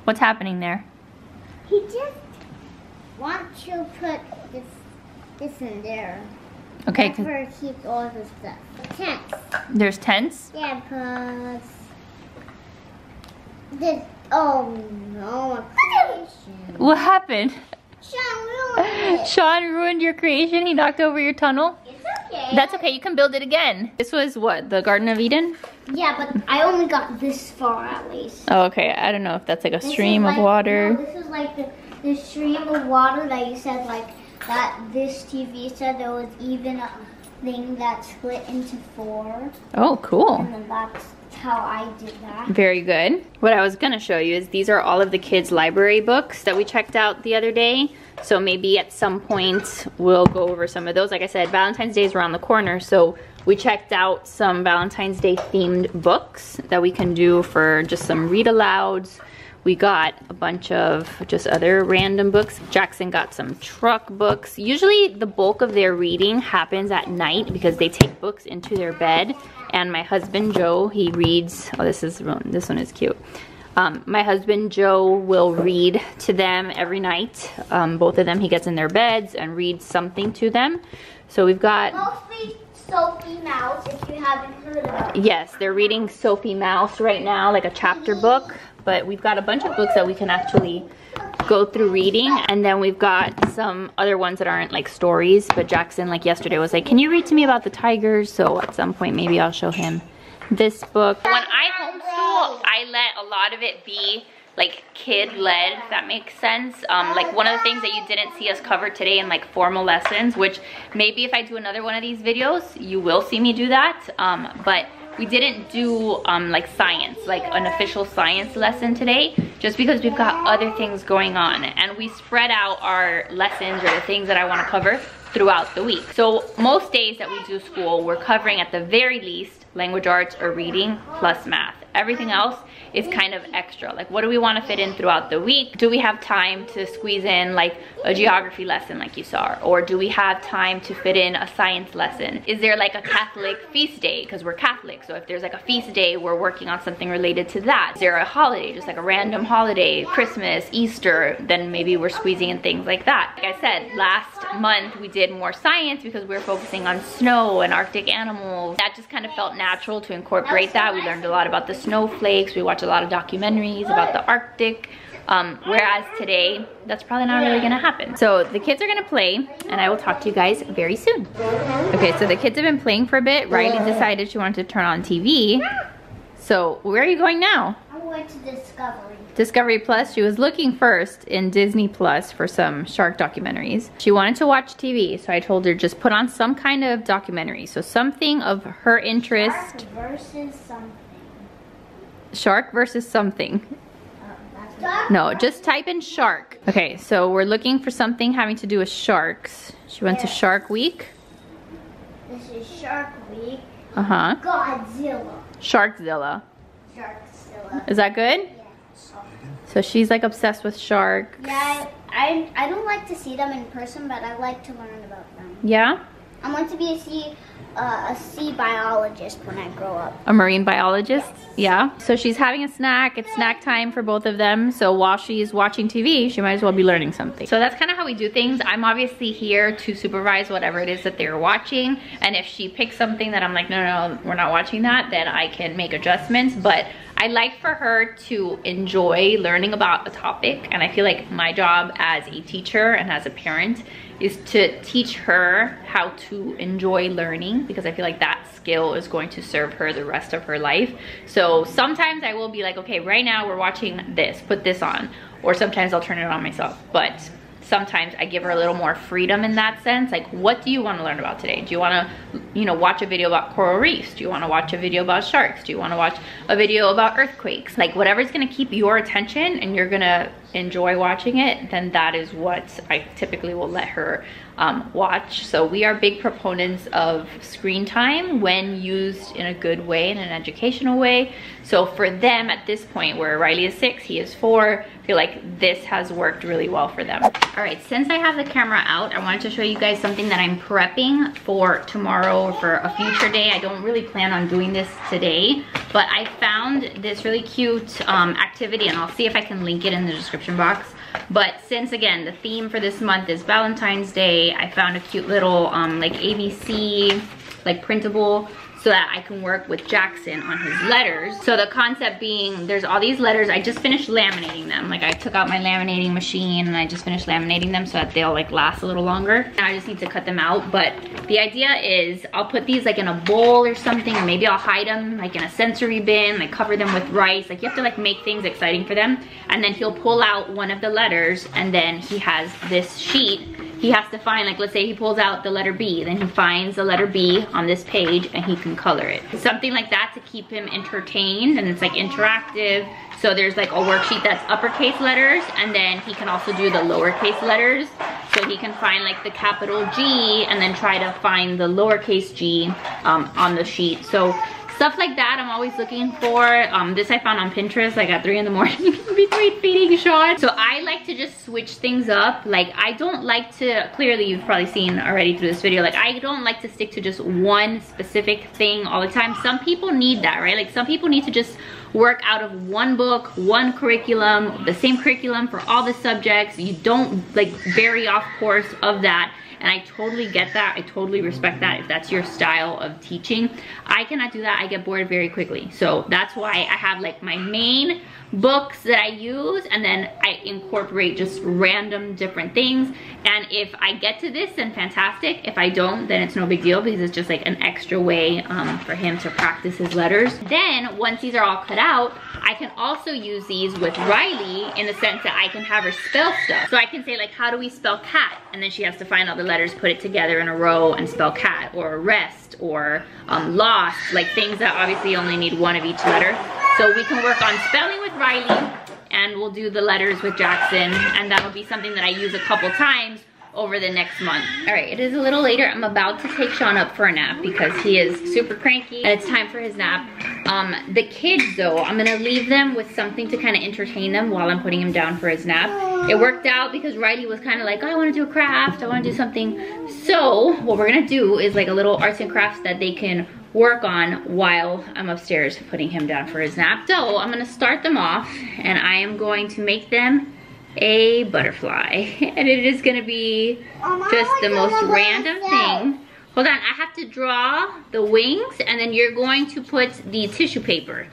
what's happening there? He just wants to put this this in there. Okay, That's where he keeps all his stuff. Tents. there's tents. Yeah, because this. Oh no. What happened? Sean ruined it. Sean ruined your creation. He knocked over your tunnel. It's okay. That's okay, you can build it again. This was what, the Garden of Eden? yeah, but I only got this far at least. Oh, okay. I don't know if that's like a This stream is of water. No, this is like the, the stream of water that you said like that. This TV said there was even a thing that split into four, Oh, cool. and then that's how I did that. Very good. What I was gonna show you is these are all of the kids' library books that we checked out the other day. So maybe at some point we'll go over some of those. Like I said, Valentine's Day is around the corner, so we checked out some Valentine's Day themed books that we can do for just some read alouds. We got a bunch of just other random books. Jackson got some truck books. Usually the bulk of their reading happens at night because they take books into their bed. And my husband Joe, he reads, oh this is, this one is cute. Um, my husband Joe will read to them every night. Um, both of them, he gets in their beds and reads something to them. So we've got Mostly Sophie Mouse, if you haven't heard of it. Yes, they're reading Sophie Mouse right now, like a chapter book. But we've got a bunch of books that we can actually go through reading. And then we've got some other ones that aren't like stories. But Jackson, like yesterday, was like, can you read to me about the tigers? So at some point, maybe I'll show him this book. When I homeschool, I let a lot of it be like kid led if that makes sense um, like one of the things that you didn't see us cover today in like formal lessons which maybe if i do another one of these videos you will see me do that um, but we didn't do um, like science like an official science lesson today just because we've got other things going on and we spread out our lessons or the things that i want to cover throughout the week. So most days that we do school we're covering at the very least language arts or reading plus math everything else is kind of extra. Like what do we want to fit in throughout the week? Do we have time to squeeze in like a geography lesson like you saw? Or do we have time to fit in a science lesson? Is there like a Catholic feast day? Because we're Catholic. So if there's like a feast day, we're working on something related to that. Is there a holiday, just like a random holiday, Christmas, Easter, then maybe we're squeezing in things like that. Like I said, last month we did more science because we were focusing on snow and Arctic animals. That just kind of felt natural to incorporate that. We learned a lot about the snowflakes. We watch a lot of documentaries about the Arctic. Um, whereas today, that's probably not really gonna happen. So the kids are gonna play and I will talk to you guys very soon. Okay, so the kids have been playing for a bit. Riley decided she wanted to turn on TV. So where are you going now? I'm going to Discovery. Discovery Plus, she was looking first in Disney Plus for some shark documentaries. She wanted to watch TV, so I told her just put on some kind of documentary. So something of her interest. Versus something. Shark versus something. No, just type in shark. Okay, so we're looking for something having to do with sharks. She went to Shark Week. This is Shark Week. Uh-huh. Godzilla. Sharkzilla. Sharkzilla. Is that good? Yeah. So she's like obsessed with sharks. Yeah, I, I don't like to see them in person, but I like to learn about them. Yeah? I want to be a sea, uh, a sea biologist when I grow up. A marine biologist? Yeah. So she's having a snack. It's snack time for both of them. So while she's watching TV, she might as well be learning something. So that's kind of how we do things. I'm obviously here to supervise whatever it is that they're watching. And if she picks something that I'm like, no, no, no, we're not watching that, then I can make adjustments. But I like for her to enjoy learning about a topic and I feel like my job as a teacher and as a parent is to teach her how to enjoy learning because I feel like that skill is going to serve her the rest of her life. So sometimes I will be like, okay, right now we're watching this, put this on. Or sometimes I'll turn it on myself. But sometimes I give her a little more freedom in that sense. Like, what do you want to learn about today? Do you want to, you know, watch a video about coral reefs? Do you want to watch a video about sharks? Do you want to watch a video about earthquakes? Like, whatever's going to keep your attention and you're going to enjoy watching it, then that is what I typically will let her um, watch. So we are big proponents of screen time when used in a good way, in an educational way. So for them at this point where Riley is six, he is four, I feel like this has worked really well for them. All right, since I have the camera out, I wanted to show you guys something that I'm prepping for tomorrow or for a future day. I don't really plan on doing this today, but I found this really cute um, activity and I'll see if I can link it in the description box. But since again, the theme for this month is Valentine's Day, I found a cute little um, like ABC, like printable so that I can work with Jackson on his letters. So the concept being, there's all these letters, I just finished laminating them. Like I took out my laminating machine and I just finished laminating them so that they'll like last a little longer. And I just need to cut them out. But the idea is I'll put these like in a bowl or something, or maybe I'll hide them like in a sensory bin, like cover them with rice. Like you have to like make things exciting for them. And then he'll pull out one of the letters and then he has this sheet he has to find, like let's say he pulls out the letter B, then he finds the letter B on this page and he can color it. Something like that to keep him entertained and it's like interactive. So there's like a worksheet that's uppercase letters and then he can also do the lowercase letters. So he can find like the capital G and then try to find the lowercase g um, on the sheet. So stuff like that I'm always looking for. Um, this I found on Pinterest like at 3 in the morning between feeding Sean. So I like to just switch things up. Like I don't like to, clearly you've probably seen already through this video, like I don't like to stick to just one specific thing all the time. Some people need that, right? Like some people need to just work out of one book, one curriculum, the same curriculum for all the subjects. You don't like vary off course of that and I totally get that. I totally respect that if that's your style of teaching. I cannot do that. I get bored very quickly. So that's why I have like my main books that I use and then I incorporate just random different things. And if I get to this, then fantastic. If I don't, then it's no big deal because it's just like an extra way um, for him to practice his letters. Then once these are all cut out, I can also use these with Riley in the sense that I can have her spell stuff. So I can say like, how do we spell cat? And then she has to find all the letters, put it together in a row and spell cat or rest or um, lost, like things that obviously only need one of each letter. So we can work on spelling with Riley and we'll do the letters with Jackson and that'll be something that I use a couple times over the next month. All right, it is a little later. I'm about to take Sean up for a nap because he is super cranky and it's time for his nap. Um, the kids though, I'm gonna leave them with something to kind of entertain them while I'm putting him down for his nap. It worked out because Riley was kind of like, oh, I wanna do a craft, I wanna do something. So what we're gonna do is like a little arts and crafts that they can work on while I'm upstairs putting him down for his nap. So I'm gonna start them off and I am going to make them a butterfly. And it is gonna be just the most random thing. Hold on, I have to draw the wings and then you're going to put the tissue paper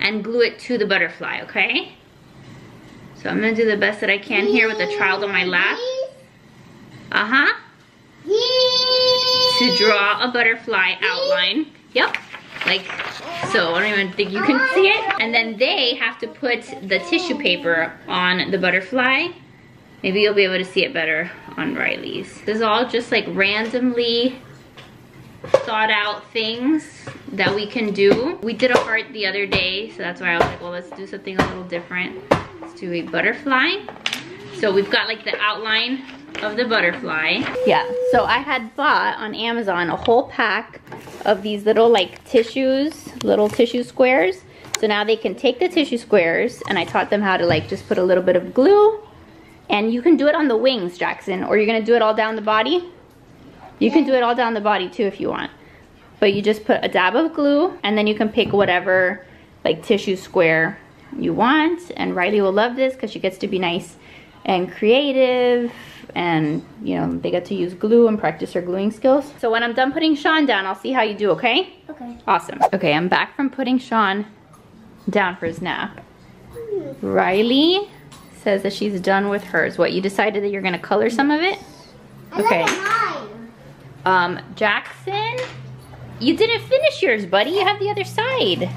and glue it to the butterfly, okay? So I'm gonna do the best that I can here with the child on my lap. Uh-huh. To draw a butterfly outline. Yep, like so. I don't even think you can see it. And then they have to put the tissue paper on the butterfly. Maybe you'll be able to see it better on Riley's. This is all just like randomly thought out things that we can do. We did a heart the other day, so that's why I was like, well, let's do something a little different. Let's do a butterfly. So we've got like the outline of the butterfly. Yeah, so I had bought on Amazon a whole pack of these little like tissues, little tissue squares. So now they can take the tissue squares and I taught them how to like just put a little bit of glue and you can do it on the wings, Jackson, or you're gonna do it all down the body. You can do it all down the body too if you want. But you just put a dab of glue and then you can pick whatever like tissue square you want. And Riley will love this because she gets to be nice and creative and you know they get to use glue and practice their gluing skills so when i'm done putting sean down i'll see how you do okay Okay. awesome okay i'm back from putting sean down for his nap. Riley says that she's done with hers. What, you decided that you're gonna color some of it? Okay. Um, Jackson, you didn't finish yours, buddy. You have the other side.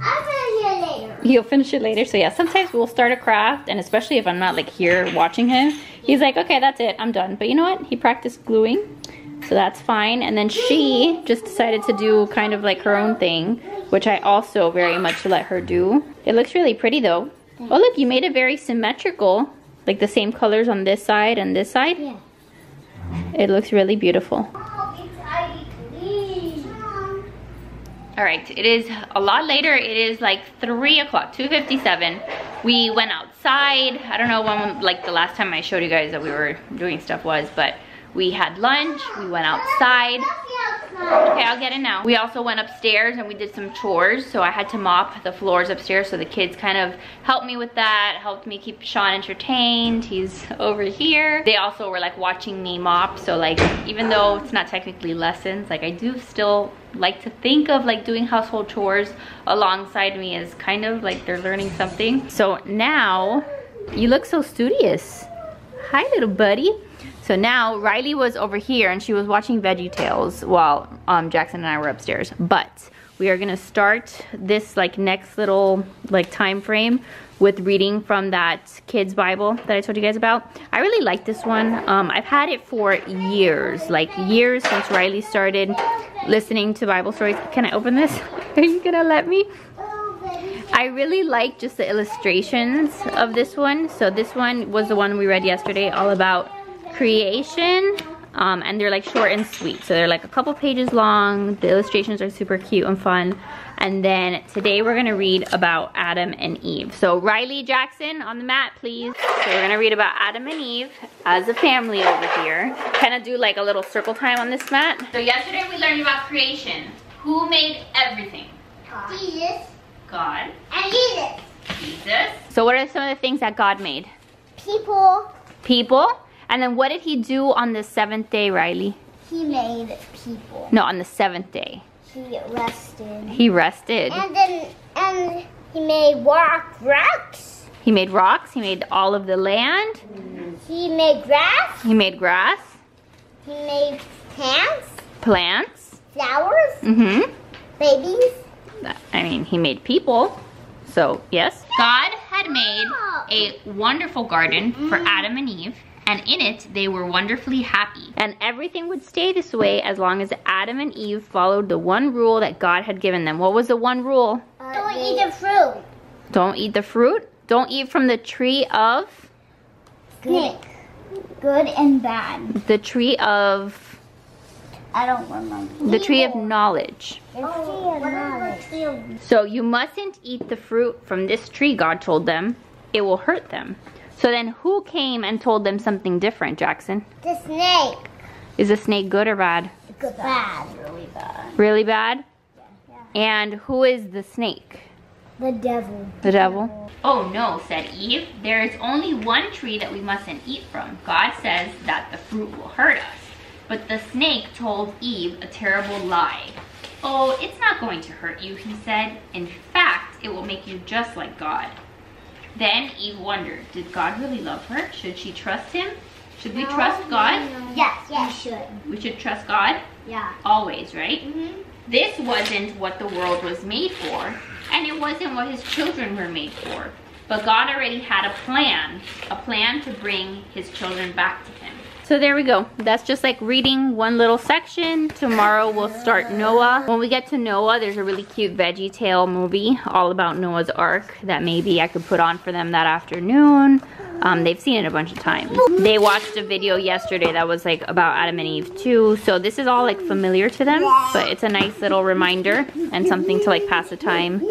I'll finish it later. You'll finish it later. So yeah, sometimes we'll start a craft, and especially if I'm not like here watching him, he's like, okay, that's it, I'm done. But you know what? He practiced gluing, so that's fine. And then she just decided to do kind of like her own thing, which I also very much let her do. It looks really pretty though. Oh look, you made it very symmetrical, like the same colors on this side and this side. Yeah. It looks really beautiful. All right, it is a lot later. It is like three o'clock, 2.57. We went outside. I don't know when, like the last time I showed you guys that we were doing stuff was, but we had lunch, we went outside. Okay, I'll get it now. We also went upstairs and we did some chores. So I had to mop the floors upstairs. So the kids kind of helped me with that, helped me keep Sean entertained. He's over here. They also were like watching me mop. So like, even though it's not technically lessons, like I do still like to think of like doing household chores alongside me as kind of like they're learning something. So now you look so studious. Hi little buddy. So now Riley was over here and she was watching Veggie Tales while um, Jackson and I were upstairs. But we are gonna start this like next little like time frame with reading from that kids Bible that I told you guys about. I really like this one. Um, I've had it for years, like years since Riley started listening to Bible stories. Can I open this? Are you gonna let me? I really like just the illustrations of this one. So this one was the one we read yesterday, all about creation. Um, and they're like short and sweet. So they're like a couple pages long. The illustrations are super cute and fun. And then today we're gonna read about Adam and Eve. So Riley Jackson on the mat, please. So we're gonna read about Adam and Eve as a family over here. Kind of do like a little circle time on this mat. So yesterday we learned about creation. Who made everything? Jesus God. and Jesus. Jesus. So what are some of the things that God made? People, People. And then what did he do on the seventh day, Riley? he made people. No, on the seventh day. He rested. He rested. And then, and he made rock rocks. He made rocks. He made all of the land. He made grass. He made grass, He made plants, plants. flowers, Mm-hmm. babies. I mean, he made people. So, yes. God had made a wonderful garden for Adam and Eve. And in it, they were wonderfully happy. And everything would stay this way as long as Adam and Eve followed the one rule that God had given them. What was the one rule? Don't eat the fruit. Don't eat the fruit. Don't eat from the tree of Good. Good and bad. the tree of I don't remember. the tree of knowledge. Oh, So you mustn't eat the fruit from this tree, God told them. It will hurt them. So then who came and told them something different, Jackson? The snake. Is the snake good or bad? Good. Bad. Really bad. Really bad? And who is the snake? The devil. The devil? Oh no, said Eve. There is only one tree that we mustn't eat from. God says that the fruit will hurt us. But the snake told Eve a terrible lie. Oh, it's not going to hurt you, he said. In fact, it will make you just like God. Then Eve wondered, did God really love her? Should she trust him? Should we trust God? Yes, yes. you should. We should trust God Yeah. always, right? Mm-hmm. This wasn't what the world was made for, and it wasn't what his children were made for. But God already had a plan, a plan to bring his children back to him. So there we go. That's just like reading one little section. Tomorrow we'll start Noah. When we get to Noah, there's a really cute Veggie Tale movie all about Noah's Ark that maybe I could put on for them that afternoon. Um, they've seen it a bunch of times. They watched a video yesterday that was like about Adam and Eve too. So this is all like familiar to them, but it's a nice little reminder and something to like pass the time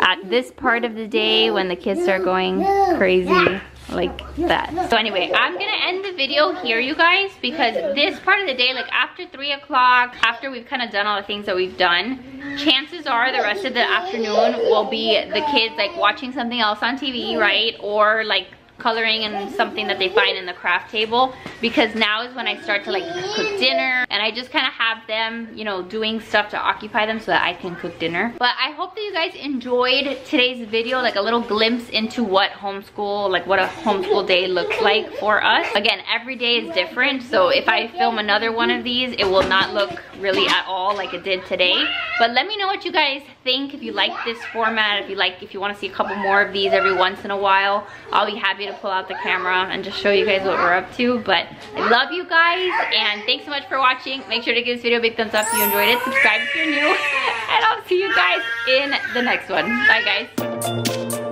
at this part of the day when the kids start going crazy like that. So anyway, I'm gonna end the video here, you guys, because this part of the day, like after three o'clock, after we've kind of done all the things that we've done, chances are the rest of the afternoon will be the kids like watching something else on TV, right? Or like coloring and something that they find in the craft table because now is when I start to like cook dinner and I just kind of have them, you know, doing stuff to occupy them so that I can cook dinner. But I hope that you guys enjoyed today's video, like a little glimpse into what homeschool, like what a homeschool day looks like for us. Again, every day is different. So if I film another one of these, it will not look really at all like it did today. But let me know what you guys think, if you like this format, if you like, if you want to see a couple more of these every once in a while. I'll be happy to pull out the camera and just show you guys what we're up to. But I love you guys and thanks so much for watching. Make sure to give this video a big thumbs up if you enjoyed it. Subscribe if you're new. And I'll see you guys in the next one. Bye guys.